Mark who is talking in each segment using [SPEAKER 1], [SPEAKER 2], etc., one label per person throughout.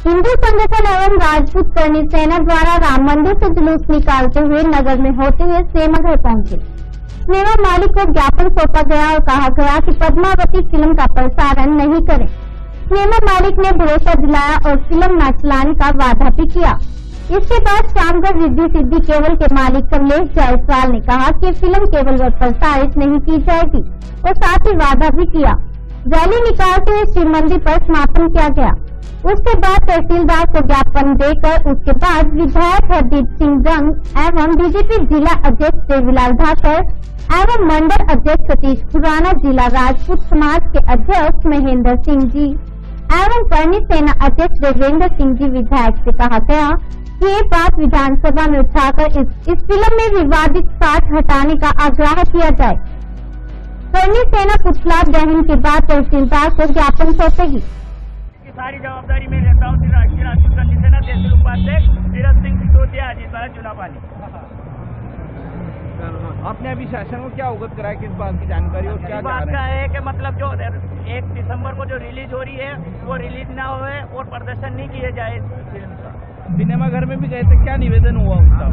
[SPEAKER 1] हिंदू संगठन एवं राजपूत करणी सेना द्वारा राम मंदिर से जुलूस निकालते हुए नगर में होते हुए सिनेमा घर पहुँचे। सिनेमा मालिक को ज्ञापन सौंपा गया और कहा गया कि पद्मावती फ़िल्म का प्रसारण नहीं करें। सिनेमा मालिक ने भरोसा दिलाया और फ़िल्म न चलाने का वादा भी किया। इसके बाद शामगढ़ रिद्धि सिद्धि केवल के मालिक कमलेश जायसवाल ने कहा कि फ़िल्म केवल व प्रसारित नहीं की जाएगी और साथ ही वादा भी किया। रैली निकालते हुए शिव मंदिर पर समापन किया गया। उसके बाद तहसीलदार को ज्ञापन देकर उसके बाद विधायक हरदीप सिंह जंग एवं बीजेपी जिला अध्यक्ष देवीलाल धाकर एवं मंडल अध्यक्ष सतीश खुराना जिला राजपूत समाज के अध्यक्ष महेंद्र सिंह जी एवं करनी सेना अध्यक्ष देवेंद्र सिंह जी विधायक से कहा गया कि ये बात विधानसभा में उठाकर इस, इस फ़िल्म में विवादित पाठ हटाने का आग्रह किया जाए। करनी सेना पुतला दहन के बाद तहसीलदार को ज्ञापन सौंपेगी।
[SPEAKER 2] सारी जवाबदारी मैं लेता हूँ श्री राष्ट्रीय राजपूत संघ सेना तहसील उपाध्यक्ष धीरज सिंह सिसोदिया अजीत बाला चुनावाली
[SPEAKER 3] आपने अभी शासन को क्या अवगत कराया? किस बात की जानकारी और क्या
[SPEAKER 2] बात का है? कि मतलब जो एक दिसंबर को जो रिलीज़ हो रही है वो रिलीज़ ना होए और प्रदर्शन नहीं किए जाए। फ़िल्म का
[SPEAKER 3] सिनेमा घर में भी गए थे क्या निवेदन हुआ उसका?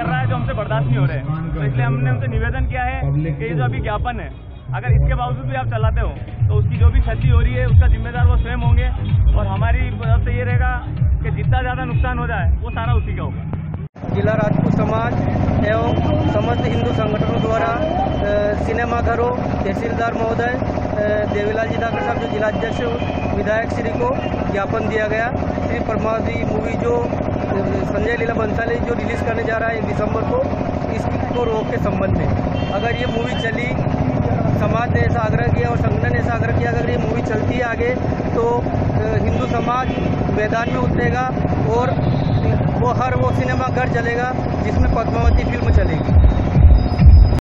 [SPEAKER 2] कर रहा है जो हमसे बर्दाश्त नहीं हो रहे। तो इसलिए हमने उनसे निवेदन किया है कि ये जो अभी ज्ञापन है अगर इसके बावजूद भी आप चलाते हो तो उसकी जो भी क्षति हो रही है उसका जिम्मेदार वो स्वयं होंगे। और हमारी तरफ़ से ये रहेगा कि जितना ज़्यादा नुकसान हो जाए वो सारा उसी का होगा।
[SPEAKER 4] जिला राजपूत समाज एवं समस्त हिंदू संगठनों द्वारा सिनेमाघरों तहसीलदार महोदय देवीलाल जी धाकर साहब, जो जिलाध्यक्ष विधायक श्री को ज्ञापन दिया गया। श्री परमावती मूवी जो, संजय लीला बंसाली जो रिलीज़ करने जा रहा है दिसंबर को, इसको रोक के संबंध में। अगर ये मूवी चली, समाज ने ऐसा आग्रह किया और संगठन ने ऐसा आग्रह किया, अगर ये मूवी चलती है आगे तो हिंदू समाज मैदान में उतरेगा और वो हर वो सिनेमा घर चलेगा, जिसमें पद्मावती फ़िल्म चलेगी।